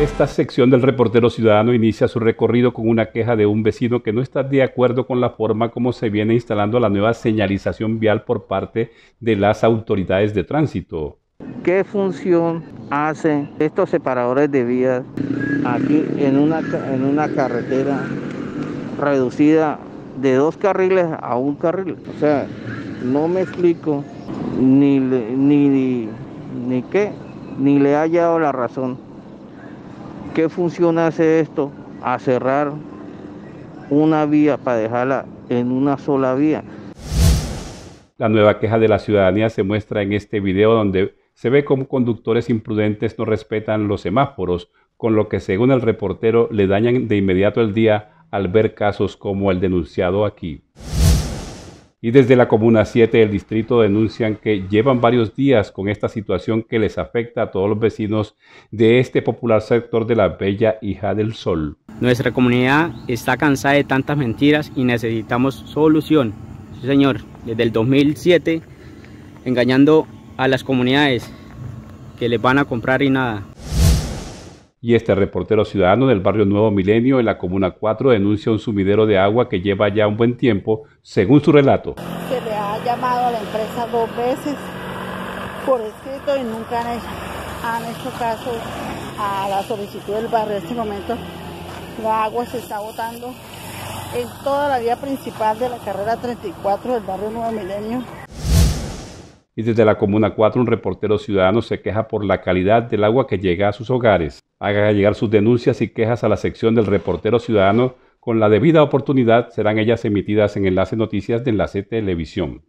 Esta sección del reportero ciudadano inicia su recorrido con una queja de un vecino que no está de acuerdo con la forma como se viene instalando la nueva señalización vial por parte de las autoridades de tránsito. ¿Qué función hacen estos separadores de vías aquí en una, en una carretera reducida de dos carriles a un carril? O sea, no me explico ni, ni, ni, ni qué, ni le haya dado la razón ¿Qué función hace esto? A cerrar una vía para dejarla en una sola vía. La nueva queja de la ciudadanía se muestra en este video donde se ve cómo conductores imprudentes no respetan los semáforos, con lo que según el reportero le dañan de inmediato el día al ver casos como el denunciado aquí. Y desde la Comuna 7 del distrito denuncian que llevan varios días con esta situación que les afecta a todos los vecinos de este popular sector de la Bella Hija del Sol. Nuestra comunidad está cansada de tantas mentiras y necesitamos solución. señor, desde el 2007 engañando a las comunidades que les van a comprar y nada y este reportero ciudadano del barrio Nuevo Milenio en la Comuna 4 denuncia un sumidero de agua que lleva ya un buen tiempo, según su relato. Se le ha llamado a la empresa dos veces por escrito y nunca han hecho, caso a la solicitud del barrio. En este momento la agua se está botando en toda la vía principal de la carrera 34 del barrio Nuevo Milenio y desde la Comuna 4 un reportero ciudadano se queja por la calidad del agua que llega a sus hogares. Haga llegar sus denuncias y quejas a la sección del reportero ciudadano. Con la debida oportunidad serán ellas emitidas en Enlace Noticias de Enlace Televisión.